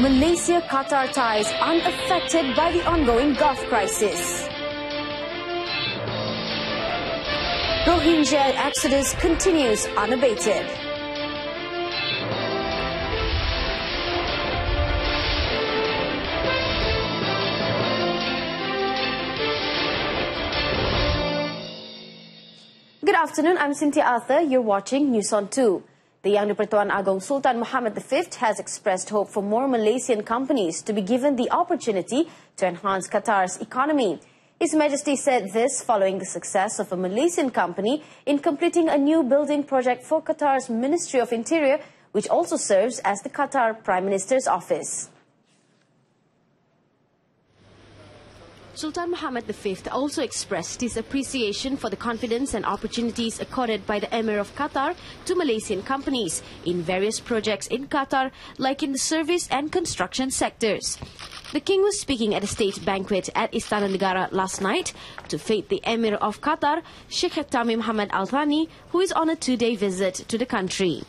Malaysia-Qatar ties unaffected by the ongoing Gulf crisis. Rohingya exodus continues unabated. Good afternoon, I'm Cynthia Arthur. You're watching News on 2. The Yang di-Pertuan Agong Sultan Muhammad V has expressed hope for more Malaysian companies to be given the opportunity to enhance Qatar's economy. His Majesty said this following the success of a Malaysian company in completing a new building project for Qatar's Ministry of Interior, which also serves as the Qatar Prime Minister's office. Sultan Muhammad V also expressed his appreciation for the confidence and opportunities accorded by the Emir of Qatar to Malaysian companies in various projects in Qatar, like in the service and construction sectors. The king was speaking at a state banquet at Istana Negara last night to fete the Emir of Qatar, Sheikh Tamim Hamad Al Thani, who is on a two-day visit to the country.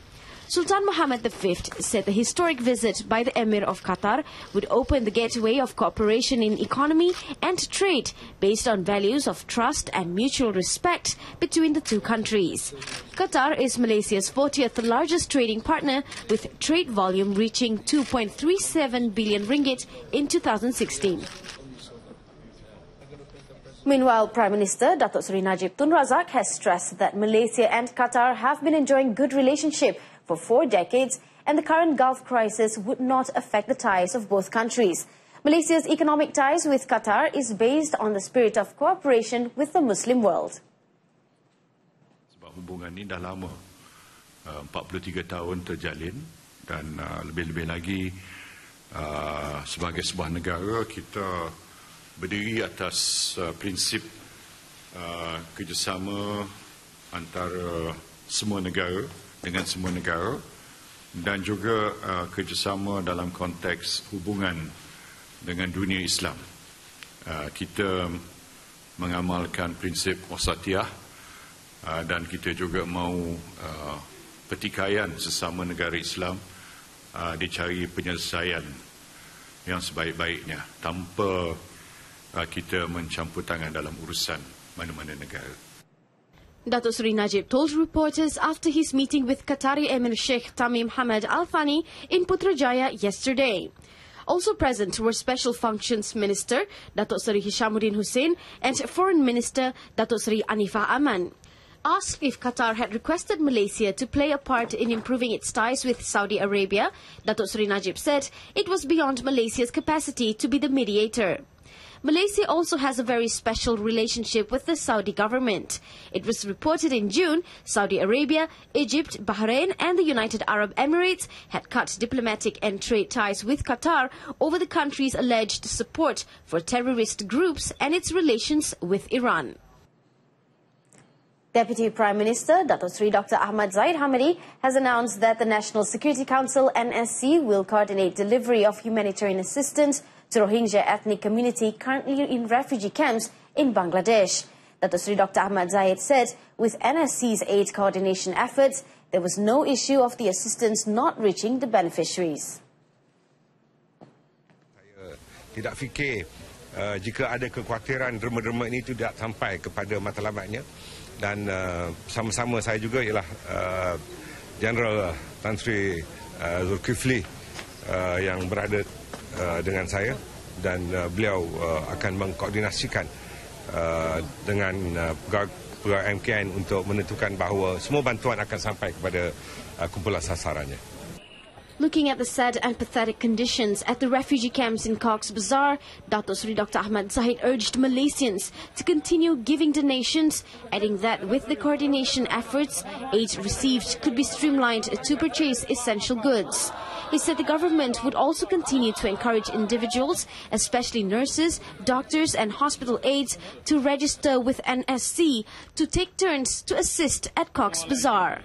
Sultan Muhammad V said the historic visit by the Emir of Qatar would open the gateway of cooperation in economy and trade based on values of trust and mutual respect between the two countries. Qatar is Malaysia's 40th largest trading partner with trade volume reaching 2.37 billion ringgit in 2016. Meanwhile, Prime Minister Datuk Seri Najib Tun Razak has stressed that Malaysia and Qatar have been enjoying good relationship for four decades and the current Gulf crisis would not affect the ties of both countries. Malaysia's economic ties with Qatar is based on the spirit of cooperation with the Muslim world. Sebab hubungan ini dah lama, uh, 43 tahun terjalin dan uh, lebih-lebih lagi uh, sebagai sebuah negara kita berdiri atas uh, prinsip uh, kerjasama antara semua negara dengan semua negara dan juga uh, kerjasama dalam konteks hubungan dengan dunia Islam. Uh, kita mengamalkan prinsip wasatiyah uh, dan kita juga mahu uh, pertikaian sesama negara Islam uh, dicari penyelesaian yang sebaik-baiknya tanpa uh, kita mencampur tangan dalam urusan mana-mana negara. Dato Sri Najib told reporters after his meeting with Qatari Emir Sheikh Tamim Hamad Al Thani in Putrajaya yesterday. Also present were Special Functions Minister Dato Sri Hishamuddin Hussein and Foreign Minister Dato Sri Anifah Aman. Asked if Qatar had requested Malaysia to play a part in improving its ties with Saudi Arabia, Dato Sri Najib said it was beyond Malaysia's capacity to be the mediator. Malaysia also has a very special relationship with the Saudi government. It was reported in June Saudi Arabia, Egypt, Bahrain, and the United Arab Emirates had cut diplomatic and trade ties with Qatar over the country's alleged support for terrorist groups and its relations with Iran. Deputy Prime Minister Dato Sri Dr. Ahmad Zahid Hamidi has announced that the National Security Council NSC will coordinate delivery of humanitarian assistance to Rohingya ethnic community currently in refugee camps in Bangladesh. Dato Sri Dr. Ahmad Zahid said with NSC's aid coordination efforts, there was no issue of the assistance not reaching the beneficiaries. Saya tidak fikir uh, jika ada kekhawatiran derma-derma ini tidak sampai kepada matlamatnya dan uh, sama-sama saya juga ialah uh, General Tan Sri uh, Zulkifli uh, yang berada Uh, dengan saya dan uh, beliau uh, akan mengkoordinasikan uh, dengan uh, pegawai MKN untuk menentukan bahawa semua bantuan akan sampai kepada uh, kumpulan sasarannya. Looking at the sad and pathetic conditions at the refugee camps in Cox's Bazar, Dato Sri Dr. Ahmad Zahid urged Malaysians to continue giving donations, adding that with the coordination efforts, aid received could be streamlined to purchase essential goods. He said the government would also continue to encourage individuals, especially nurses, doctors and hospital aides, to register with NSC to take turns to assist at Cox's Bazar.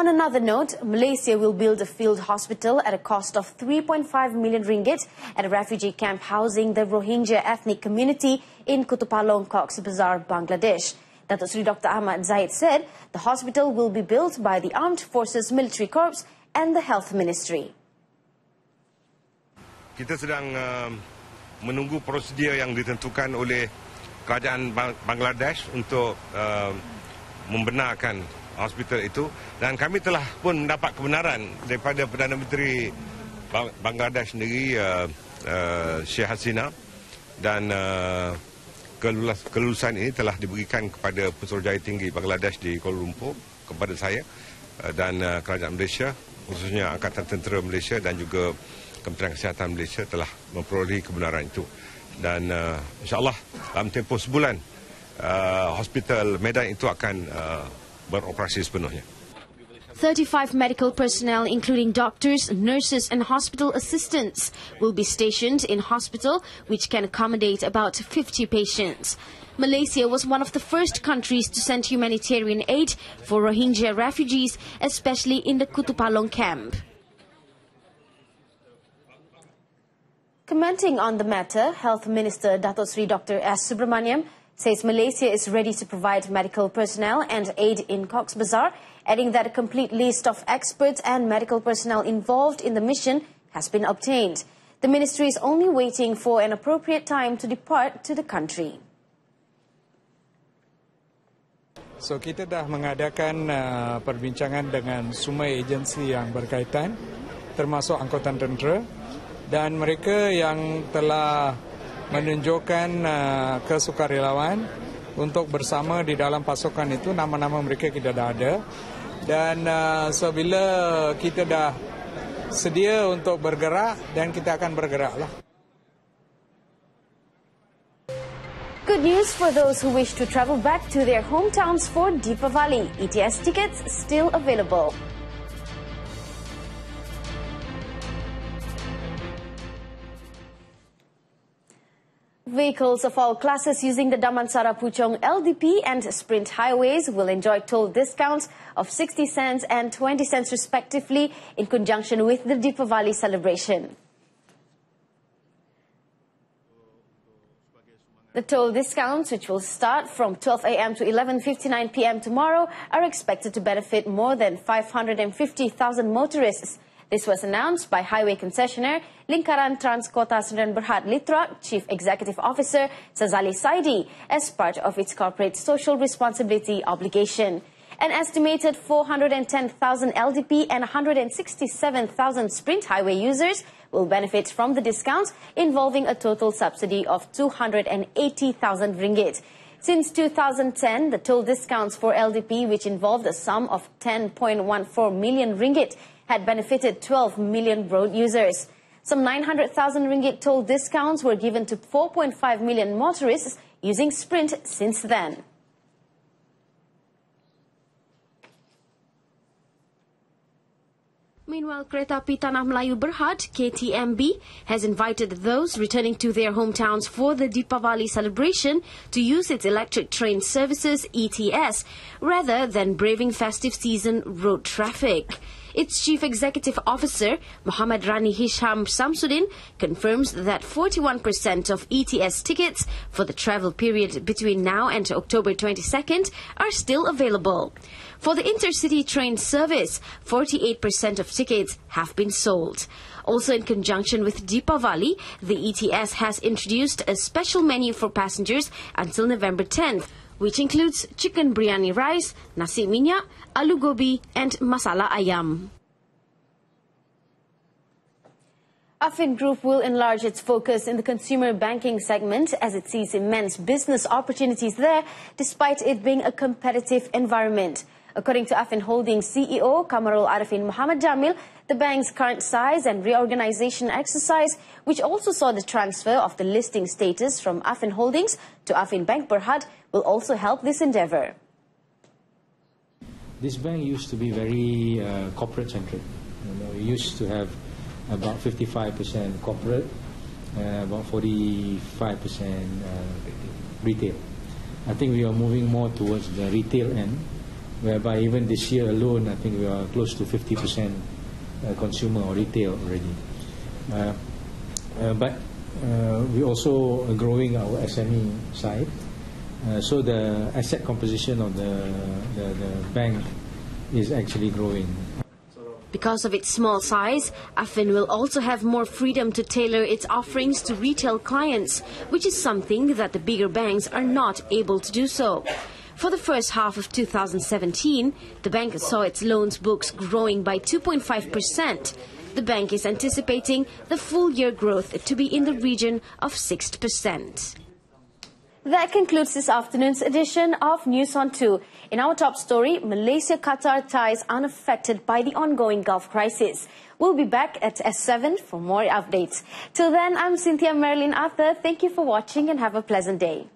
On another note, Malaysia will build a field hospital at a cost of 3.5 million ringgit at a refugee camp housing the Rohingya ethnic community in Kutupalong, Cox's Bazar, Bangladesh. Dato Sri Dr. Ahmad Zahid said the hospital will be built by the Armed Forces Military Corps and the Health Ministry. kita sedang uh, menunggu prosedur yang ditentukan oleh kerajaan Bangladesh untuk uh, membenarkan hospital itu dan kami telah pun mendapat kebenaran daripada Perdana Menteri Bangladesh sendiri uh, uh, Syekh Hasina dan uh, kelulus, kelulusan ini telah diberikan kepada Putrajaya Tinggi Bangladesh di Kuala Lumpur kepada saya uh, dan uh, kerajaan Malaysia khususnya Angkatan Tentera Malaysia dan juga Kementerian Kesihatan Malaysia telah memperolehi kebenaran itu. Dan uh, insyaallah dalam tempoh sebulan uh, hospital Medan itu akan uh, beroperasi sepenuhnya 35 medical personnel, including doctors, nurses, and hospital assistants, will be stationed in hospital, which can accommodate about 50 patients. Malaysia was one of the first countries to send humanitarian aid for Rohingya refugees, especially in the Kutupalong camp. Commenting on the matter, Health Minister Dato Sri Dr. S. Subramaniam says Malaysia is ready to provide medical personnel and aid in Cox's Bazar adding that a complete list of experts and medical personnel involved in the mission has been obtained. The ministry is only waiting for an appropriate time to depart to the country. So kita dah mengadakan uh, perbincangan dengan semua agensi yang berkaitan termasuk angkutan tentera dan mereka yang telah menunjukkan uh, kesukarelawan untuk bersama di dalam pasukan itu nama-nama mereka kita dah ada dan uh, so bila kita dah sedia untuk bergerak dan kita akan bergeraklah. Good news for those who wish to travel back to their hometowns for Deepavali. ETS tickets still available. Vehicles of all classes using the Damansara Puchong LDP and Sprint highways will enjoy toll discounts of 60 cents and 20 cents respectively in conjunction with the Deepavali celebration. The toll discounts, which will start from 12 a.m. to 11.59 p.m. tomorrow, are expected to benefit more than 550,000 motorists this was announced by highway concessionaire Lingkaran Transkota Sdn Berhad Litrak Chief Executive Officer Sazali Saidi as part of its corporate social responsibility obligation. An estimated 410,000 LDP and 167,000 Sprint highway users will benefit from the discounts involving a total subsidy of 280,000 ringgit. Since 2010, the toll discounts for LDP, which involved a sum of 10.14 million ringgit, had benefited 12 million road users. Some 900,000 ringgit toll discounts were given to 4.5 million motorists using Sprint since then. Meanwhile, Kereta Api Tanah Melayu Berhad, KTMB, has invited those returning to their hometowns for the Deepavali celebration to use its electric train services, ETS, rather than braving festive season road traffic. Its Chief Executive Officer, Muhammad Rani Hisham Samsudin, confirms that 41% of ETS tickets for the travel period between now and October 22nd are still available. For the intercity train service, 48% of tickets have been sold. Also in conjunction with Deepavali, the ETS has introduced a special menu for passengers until November 10th which includes chicken biryani rice, nasi minyak, aloo gobi, and masala ayam. Affin Group will enlarge its focus in the consumer banking segment as it sees immense business opportunities there despite it being a competitive environment. According to Affin Holdings CEO Kamarul Arifin Muhammad Jamil, the bank's current size and reorganization exercise, which also saw the transfer of the listing status from Affin Holdings to Affin Bank Berhad, will also help this endeavor. This bank used to be very uh, corporate-centric. You know, it used to have about 55% corporate, uh, about 45% uh, retail. I think we are moving more towards the retail end, whereby even this year alone, I think we are close to 50% uh, consumer or retail already. Uh, uh, but uh, we also are growing our SME side. Uh, so the asset composition of the, the, the bank is actually growing. Because of its small size, Affin will also have more freedom to tailor its offerings to retail clients, which is something that the bigger banks are not able to do so. For the first half of 2017, the bank saw its loans books growing by 2.5%. The bank is anticipating the full year growth to be in the region of 6%. That concludes this afternoon's edition of News on 2. In our top story, Malaysia-Qatar ties unaffected by the ongoing Gulf crisis. We'll be back at S7 for more updates. Till then, I'm Cynthia Maryline Arthur. Thank you for watching and have a pleasant day.